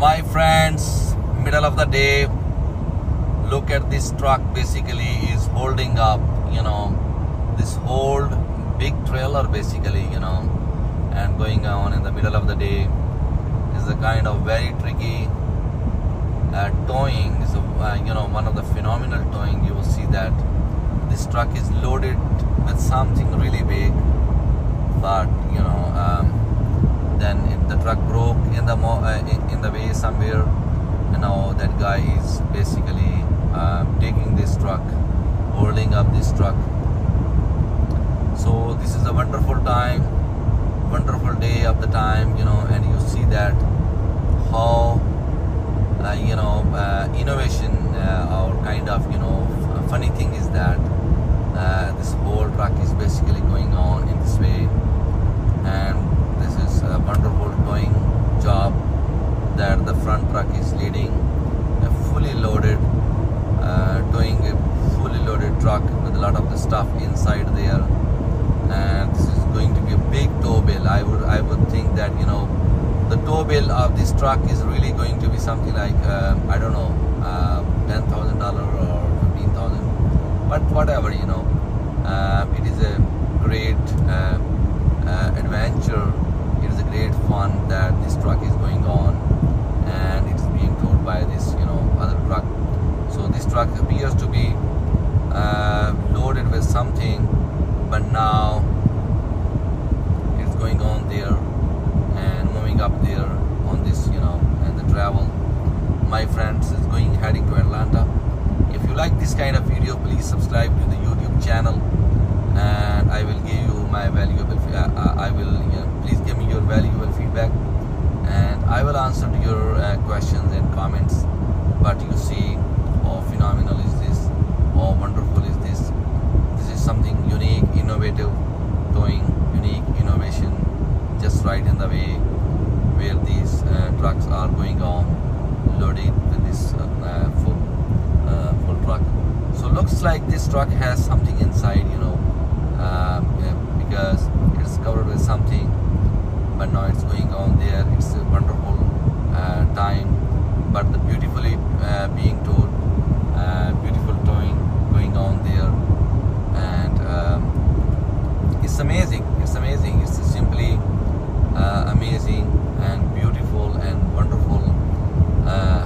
my friends middle of the day look at this truck basically is holding up you know this whole big trailer basically you know and going on in the middle of the day is a kind of very tricky uh, towing is uh, you know one of the phenomenal towing. You will see that this truck is loaded with something really big but you know um, then if the truck broke in the mo- uh, in, the way somewhere you know that guy is basically uh, taking this truck holding up this truck so this is a wonderful time wonderful day of the time you know and you see that how uh, you know uh, innovation uh, or kind of you know funny thing is that uh, this whole truck is basically going on in this way and this is a wonderful towing job that the front truck is leading a fully loaded uh, a fully loaded truck with a lot of the stuff inside there. And this is going to be a big tow bill i would i would think that you know the tow bill of this truck is really going to be something like uh, i don't know uh, ten thousand dollar or fifteen thousand. But whatever you know uh, it is a great uh, uh, adventure. It is a great fun that this truck is going on and it is being towed by this you know other truck so this appears to be uh, loaded with something but now it's going on there and moving up there on this you know and the travel. My friends is going heading to atlanta. If you like this kind of video please subscribe to the youtube channel and i will give you my valuable uh, uh, i will please give me your valuable feedback and i will answer to your uh, questions and comments but you see how phenomenal is this how wonderful is this this is something unique innovative doing unique innovation just right in the way where these uh, trucks are going on loaded with this uh, uh, full uh, full truck. So looks like this truck has something inside you know um, because it's covered with something but now it's going on there. It's a wonderful time. But the beautifully being towed uh, beautiful towing going on there and um, it's amazing it's amazing it's simply uh, amazing and beautiful and wonderful uh,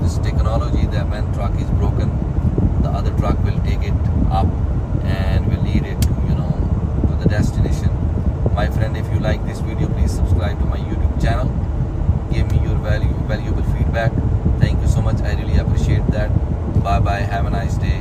this technology that when truck is broken the other truck will take it up and will lead it to you know to the destination my friend. If you like this video please subscribe to my youtube channel. Give me your value valuable feedback. Thank you so much. I really appreciate that. Bye bye have a nice day